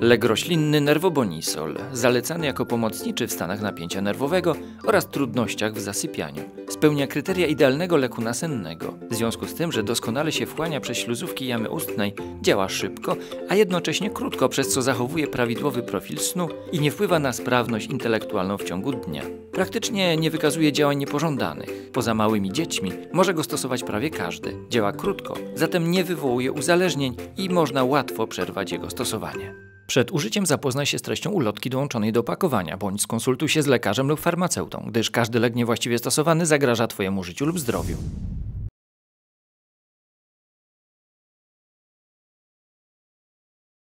Lek roślinny Nervobonisol, zalecany jako pomocniczy w stanach napięcia nerwowego oraz trudnościach w zasypianiu. Spełnia kryteria idealnego leku nasennego. W związku z tym, że doskonale się wchłania przez śluzówki jamy ustnej, działa szybko, a jednocześnie krótko, przez co zachowuje prawidłowy profil snu i nie wpływa na sprawność intelektualną w ciągu dnia. Praktycznie nie wykazuje działań niepożądanych. Poza małymi dziećmi może go stosować prawie każdy. Działa krótko, zatem nie wywołuje uzależnień i można łatwo przerwać jego stosowanie. Przed użyciem zapoznaj się z treścią ulotki dołączonej do opakowania, bądź skonsultuj się z lekarzem lub farmaceutą, gdyż każdy lek niewłaściwie stosowany zagraża Twojemu życiu lub zdrowiu.